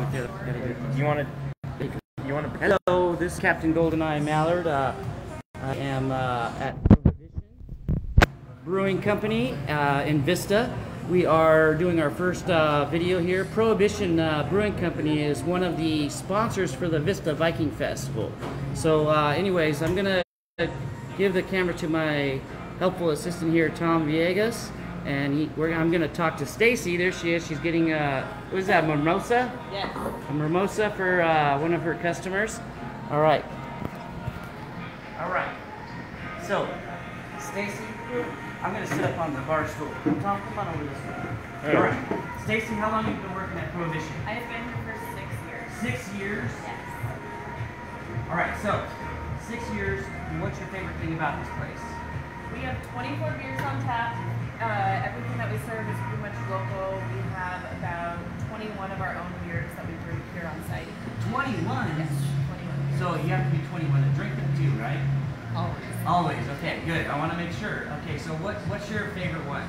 You want to? You want to? Hello, this is Captain Goldeneye Mallard. Uh, I am uh, at Prohibition Brewing Company uh, in Vista. We are doing our first uh, video here. Prohibition uh, Brewing Company is one of the sponsors for the Vista Viking Festival. So, uh, anyways, I'm gonna give the camera to my helpful assistant here, Tom Villegas, and he, we're, I'm gonna talk to Stacy. There she is. She's getting uh, what is that? Mimosa? Yes. a mimosa for uh, one of her customers. All right. All right. So, Stacy, I'm gonna sit up on the bar stool. Tom, come on over this way. All right. Stacy, how long have you been working at Prohibition? I have been here for six years. Six years. Yes. All right. So, six years. and What's your favorite thing about this place? We have 24 beers on tap. 21. Yes, 21 So you have to be 21 to drink them too, right? Always. Always. Okay. Good. I want to make sure. Okay. So what what's your favorite one?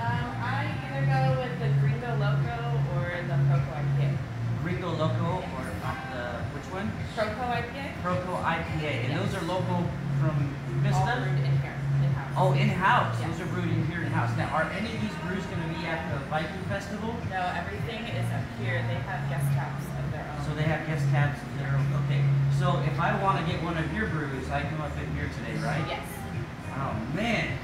Um, I either go with the Gringo Loco or the Proco IPA. Gringo Loco or uh, the which one? Proco IPA? Proco IPA, and Yes. those are local from All Vista. brewed in here, in-house. Oh, in-house. Yeah. Those are brewed in here in-house. Now, are any of these brews going to be at the Viking Festival? No, everything is up here. They have guest taps of their own. So they have guest tabs that are okay. So if I want to get one of your brews, I come up in here today, right? Yes. Oh man,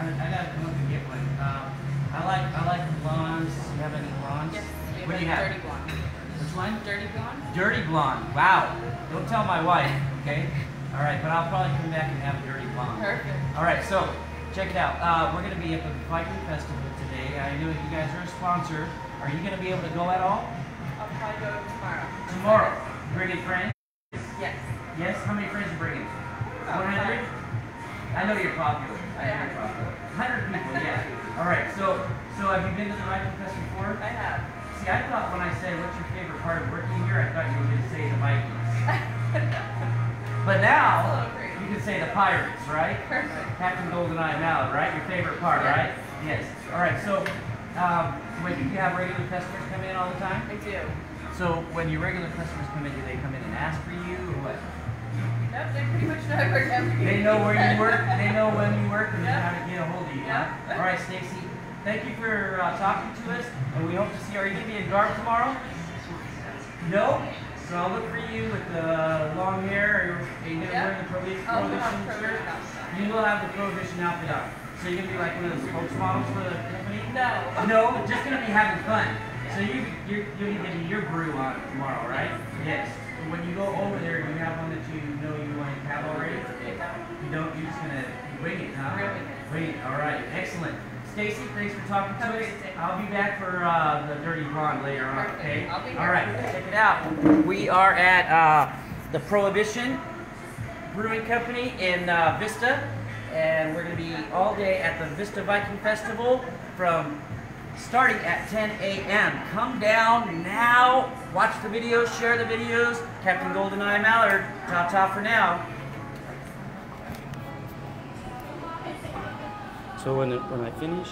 I, I gotta come up and get one. Um, I like I like blondes. You have any blondes? Yes. What do you have? Dirty Blonde. Which one? Dirty Blonde? Dirty blonde. Wow. Don't tell my wife, okay? All right, but I'll probably come back and have a dirty bomb. Perfect. All right, so check it out. Uh, we're going to be at the Viking Festival today. I know you guys are a sponsor. Are you going to be able to go at all I'll probably go tomorrow. tomorrow? Bringing friends? Yes. Yes. How many friends are bringing? About 100. I know you're popular. I know you're popular. 100 people. Yeah. All right. So, so have you been to the Viking Festival before? I have. See, I thought when I said what's your favorite part of working here, I thought you were going to say the Vikings. But now you can say the Pirates, right? Perfect. Captain Goldeneye Mallard, right? Your favorite part, Yes. right? Yes. All right. So, um, when you have regular customers come in all the time, I do. so when your regular customers come in, do they come in and ask for you, or what? Nope, they pretty much know I work every They know where you work. They know when you work, and Yeah. how to get a hold of you. Yeah. Huh? All right, Stacy. Thank you for uh, talking to us, and we hope to see. Are you gonna be in Garb tomorrow? No. So I'll look for you with the long hair. Or are you gonna Yeah. wear the prohibition, Oh, prohibition shirt? You will have the prohibition outfit on. So you're gonna be like one of the spokesmodels for the company? No. No, just gonna be having fun. So you you're, you'll be getting your brew on tomorrow, right? Yes. When you go over there, you have one that you know you want to have already? You don't. You're just gonna wing it, huh? Wing it. All right. Excellent. Stacy, thanks for talking to us. I'll be back for uh, the Dirty Blonde later on. Okay. I'll be All right. Check it out. We are at uh, the Prohibition Brewing Company in uh, Vista, and we're going to be all day at the Vista Viking Festival from starting at 10 a.m. Come down now, watch the videos, share the videos. Captain Goldeneye Mallard, ta ta for now. So when, when I finish,